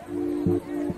嗯。